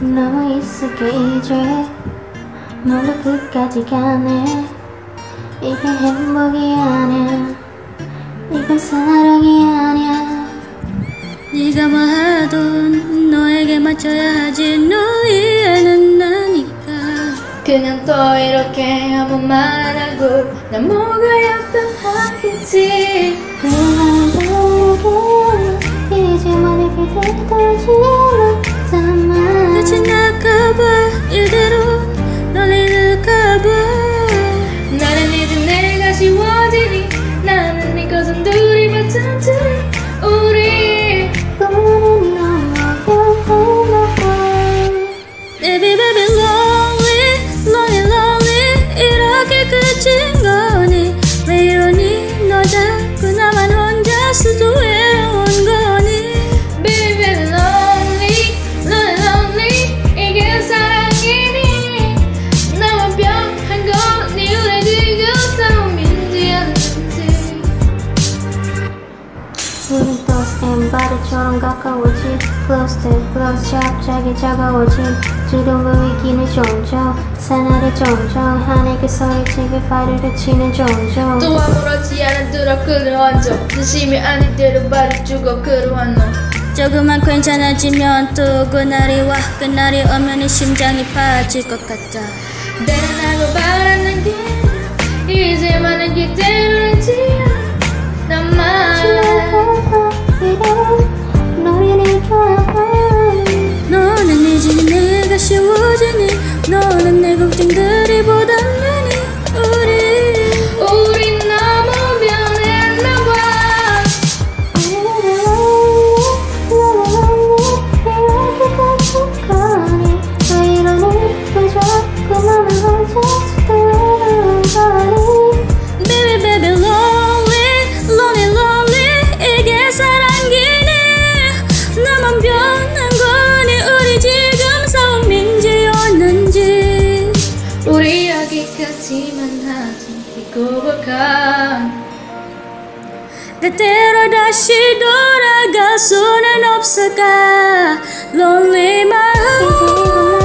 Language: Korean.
너무 익숙해 이제. 모두 끝까지 가네. 이게 행복이 아니야. 이건 사랑이 아니야. 네가 뭐하도 너에게 맞춰야 하지. 너 이해는 나니까. 그냥 또 이렇게 아무 말 안 하고 난 뭐가 약속하 둘이 우린 또 엠바르처럼 가까워지. Close to close 갑자기 차가워지. 지금은 위기는 종종 사나리 종종 하늘께 소리치게 파리를 치는 종종. 또 아무렇지 않은 듯 끌어앉아. 진심이 아닌 대로 발을 주고 끌어왔노 조금만 괜찮아지면 또 그날이 와. 그날이 오면 이 심장이 파질 것 같아. 내가 바라는 게 이제만은 기대 우리 여기까지만 하지. 이 고백한 그때로 다시 돌아갈 수는 없을까? Lonely my heart